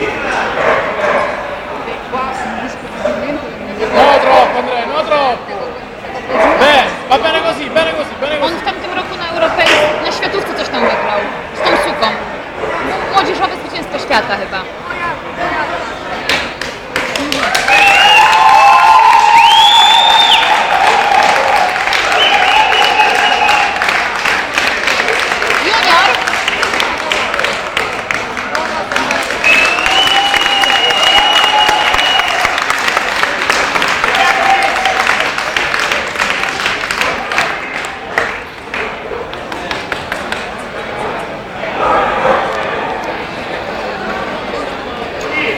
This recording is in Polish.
No troppo Andrea, no troppo! Beh, va bene così, bene così, bene così. On w tamtym roku na europejskim, na światówce coś tam wygrał. Z tą suką. Młodzieżowe zwycięstwo świata chyba.